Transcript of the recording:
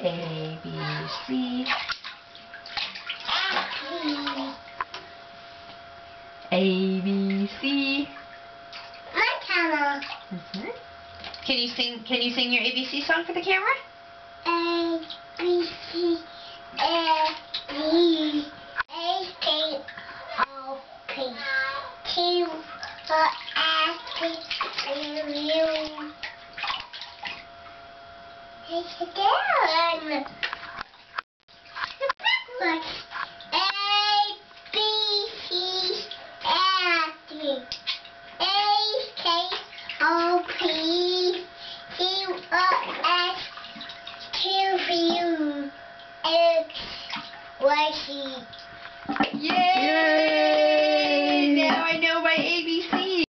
A, B, C. A, B, C. My camera. Mhm. Can you sing? Can you sing your ABC song for the camera? A B C A B A K O P Q R S T U. It's. A B C A D A K O P Q R S Q V U X Y Z